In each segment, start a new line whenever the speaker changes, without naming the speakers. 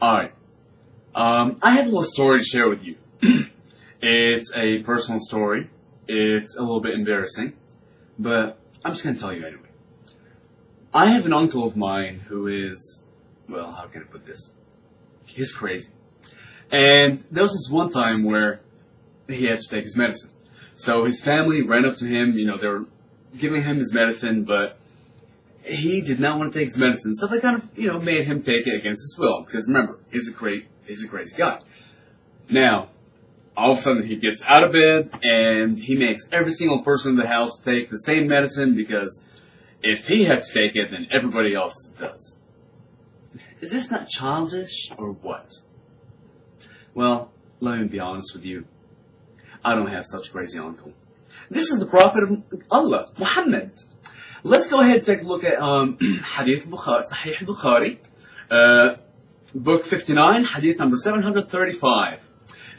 Alright. Um, I have a little story to share with you. it's a personal story. It's a little bit embarrassing, but I'm just going to tell you anyway. I have an uncle of mine who is, well, how can I put this? He's crazy. And there was this one time where he had to take his medicine. So his family ran up to him, you know, they were giving him his medicine, but he did not want to take his medicine, so they kind of, you know, made him take it against his will. Because remember, he's a great, he's a crazy guy. Now, all of a sudden he gets out of bed and he makes every single person in the house take the same medicine because if he has to take it, then everybody else does. Is this not childish or what? Well, let me be honest with you. I don't have such a crazy uncle. This is the Prophet of Allah, Muhammad. Let's go ahead and take a look at um, Hadith Bukhari, Sahih Bukhari, uh, book 59, Hadith number 735,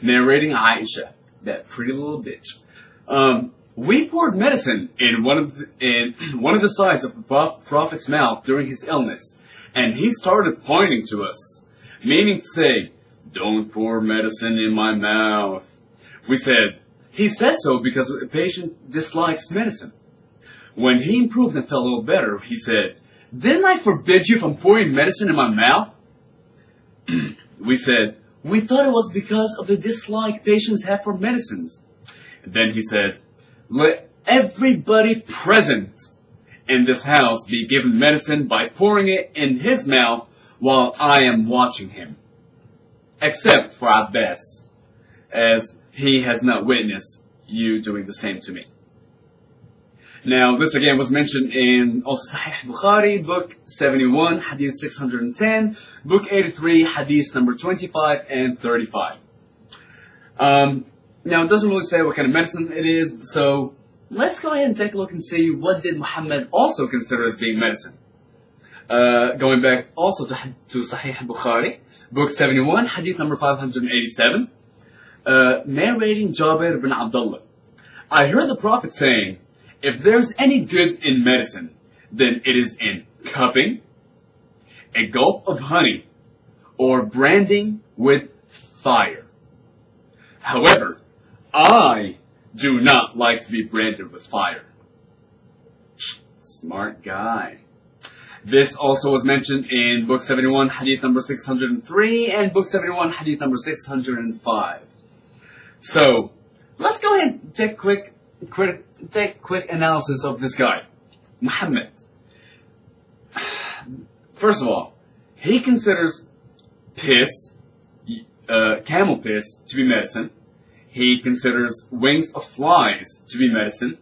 narrating Aisha, that pretty little bitch. Um, we poured medicine in one of the, in one of the sides of the Prophet's mouth during his illness, and he started pointing to us, meaning to say, "Don't pour medicine in my mouth." We said, "He says so because the patient dislikes medicine." When he improved and felt a little better, he said, Didn't I forbid you from pouring medicine in my mouth? we said, We thought it was because of the dislike patients have for medicines. Then he said, Let everybody present in this house be given medicine by pouring it in his mouth while I am watching him. Except for Abbas, as he has not witnessed you doing the same to me. Now, this again was mentioned in Sahih Bukhari, book 71, hadith 610, book 83, hadith number 25 and 35. Um, now, it doesn't really say what kind of medicine it is, so let's go ahead and take a look and see what did Muhammad also consider as being medicine. Uh, going back also to, to Sahih Bukhari, book 71, hadith number 587, uh, narrating Jabir bin Abdullah. I heard the Prophet saying, if there's any good in medicine, then it is in cupping, a gulp of honey, or branding with fire. However, I do not like to be branded with fire. Smart guy. This also was mentioned in Book 71, Hadith number 603, and Book 71, Hadith number 605. So, let's go ahead and take a quick quick, take quick analysis of this guy, Muhammad. First of all, he considers piss, uh, camel piss, to be medicine. He considers wings of flies to be medicine.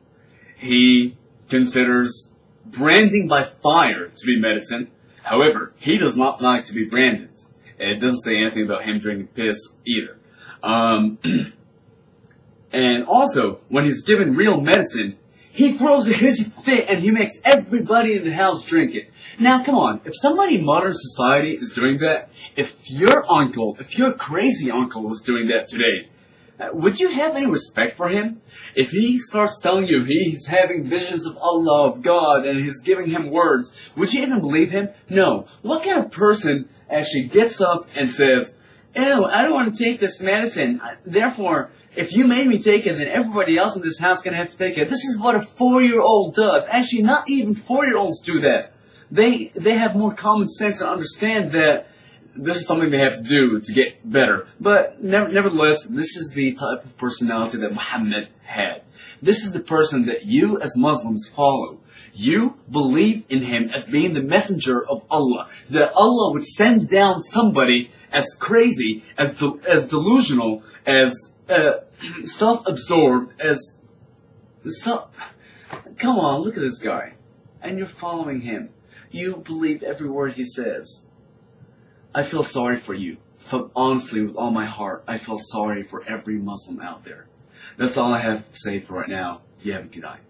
He considers branding by fire to be medicine. However, he does not like to be branded. It doesn't say anything about him drinking piss either. Um, And also, when he's given real medicine, he throws his fit and he makes everybody in the house drink it. Now, come on, if somebody in modern society is doing that, if your uncle, if your crazy uncle was doing that today, uh, would you have any respect for him? If he starts telling you he's having visions of Allah, of God, and he's giving him words, would you even believe him? No. What kind of person actually gets up and says, Ew, I don't want to take this medicine, therefore, if you made me take it, then everybody else in this house is going to have to take it. This is what a four-year-old does. Actually, not even four-year-olds do that. They, they have more common sense and understand that this is something they have to do to get better. But nevertheless, this is the type of personality that Muhammad had. This is the person that you as Muslims follow. You believe in him as being the messenger of Allah. That Allah would send down somebody as crazy, as, de- as delusional, as uh, self-absorbed as self. Come on, look at this guy, and you're following him. You believe every word he says. I feel sorry for you. But honestly, with all my heart, I feel sorry for every Muslim out there. That's all I have to say for right now. You have a good night.